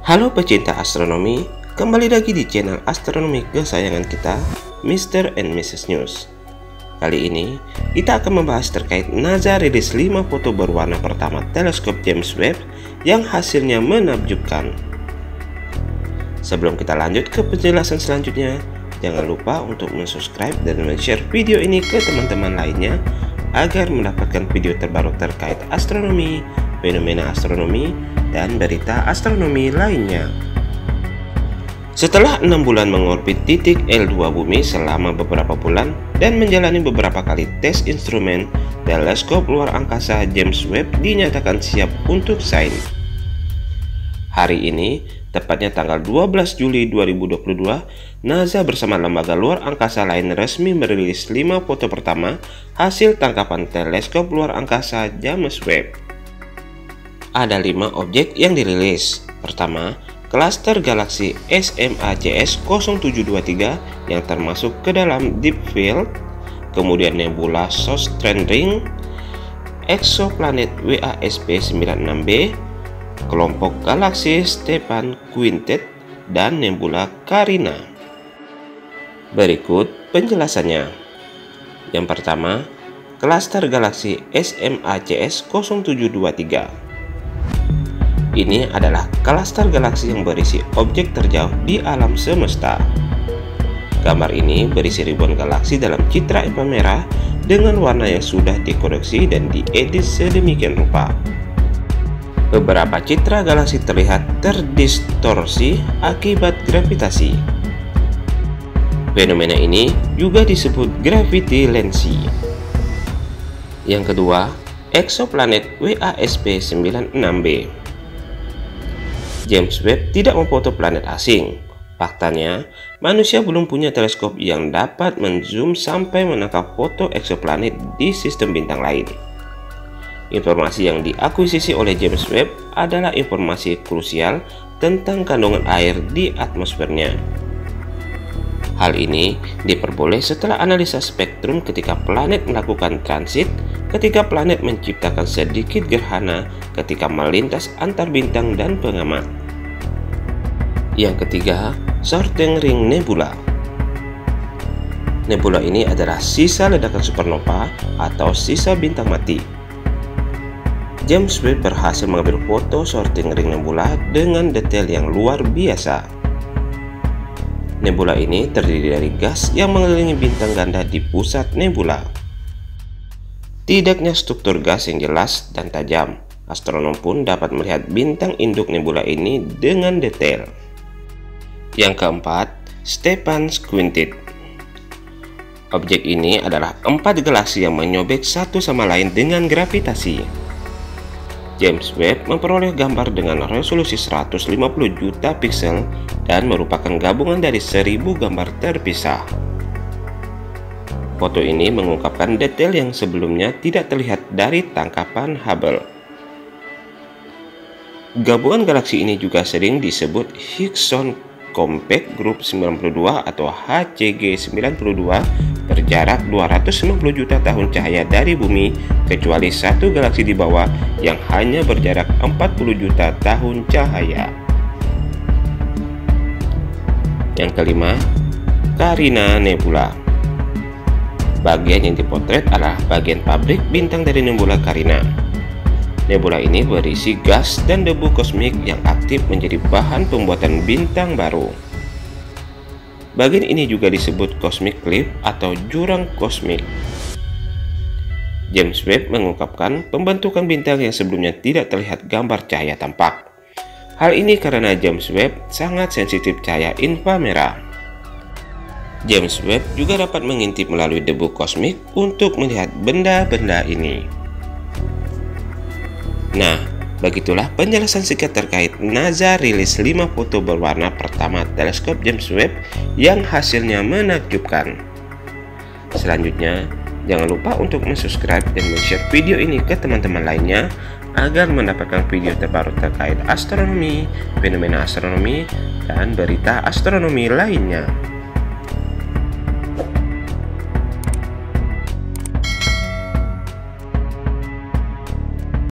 Halo pecinta astronomi, kembali lagi di channel astronomi kesayangan kita, Mr. and Mrs. News. Kali ini, kita akan membahas terkait NASA rilis 5 foto berwarna pertama teleskop James Webb yang hasilnya menakjubkan. Sebelum kita lanjut ke penjelasan selanjutnya, jangan lupa untuk subscribe dan share video ini ke teman-teman lainnya agar mendapatkan video terbaru terkait astronomi, fenomena astronomi, dan berita astronomi lainnya. Setelah enam bulan mengorbit titik L2 bumi selama beberapa bulan dan menjalani beberapa kali tes instrumen, teleskop luar angkasa James Webb dinyatakan siap untuk sain. Hari ini, tepatnya tanggal 12 Juli 2022, NASA bersama lembaga luar angkasa lain resmi merilis 5 foto pertama hasil tangkapan teleskop luar angkasa James Webb. Ada 5 objek yang dirilis. Pertama, klaster galaksi SMACS 0723 yang termasuk ke dalam Deep Field, kemudian nebula Southern Ring, exoplanet WASP-96b, kelompok galaksi Stepan Quintet, dan nebula Carina. Berikut penjelasannya. Yang pertama, klaster galaksi SMACS 0723 ini adalah klaster galaksi yang berisi objek terjauh di alam semesta. Gambar ini berisi ribuan galaksi dalam citra inframerah dengan warna yang sudah dikoreksi dan diedit sedemikian rupa. Beberapa citra galaksi terlihat terdistorsi akibat gravitasi. Fenomena ini juga disebut gravity lensing. Yang kedua, exoplanet WASP-96b. James Webb tidak memfoto planet asing. Faktanya, manusia belum punya teleskop yang dapat menzoom sampai menangkap foto eksoplanet di sistem bintang lain. Informasi yang diakuisisi oleh James Webb adalah informasi krusial tentang kandungan air di atmosfernya. Hal ini diperboleh setelah analisa spektrum ketika planet melakukan transit, ketika planet menciptakan sedikit gerhana, ketika melintas antar bintang dan pengamat. Yang ketiga, Sorting Ring Nebula. Nebula ini adalah sisa ledakan supernova atau sisa bintang mati. James Webb berhasil mengambil foto sorting ring nebula dengan detail yang luar biasa. Nebula ini terdiri dari gas yang mengelilingi bintang ganda di pusat nebula. Tidaknya struktur gas yang jelas dan tajam, astronom pun dapat melihat bintang induk nebula ini dengan detail. Yang keempat, Stepan's Quintet. Objek ini adalah empat galaksi yang menyobek satu sama lain dengan gravitasi. James Webb memperoleh gambar dengan resolusi 150 juta pixel dan merupakan gabungan dari 1000 gambar terpisah. Foto ini mengungkapkan detail yang sebelumnya tidak terlihat dari tangkapan Hubble. Gabungan galaksi ini juga sering disebut Higgson Compact Group 92 atau HCG 92 berjarak 250 juta tahun cahaya dari bumi kecuali satu galaksi di bawah yang hanya berjarak 40 juta tahun cahaya. Yang kelima, Carina Nebula. Bagian yang dipotret adalah bagian pabrik bintang dari nebula Carina. Nebula ini berisi gas dan debu kosmik yang aktif menjadi bahan pembuatan bintang baru. Bagian ini juga disebut cosmic cliff atau jurang kosmik. James Webb mengungkapkan pembentukan bintang yang sebelumnya tidak terlihat gambar cahaya tampak. Hal ini karena James Webb sangat sensitif cahaya inframerah. James Webb juga dapat mengintip melalui debu kosmik untuk melihat benda-benda ini. Nah, begitulah penjelasan singkat terkait NASA rilis 5 foto berwarna pertama teleskop James Webb yang hasilnya menakjubkan. Selanjutnya, jangan lupa untuk subscribe dan share video ini ke teman-teman lainnya agar mendapatkan video terbaru terkait astronomi, fenomena astronomi, dan berita astronomi lainnya.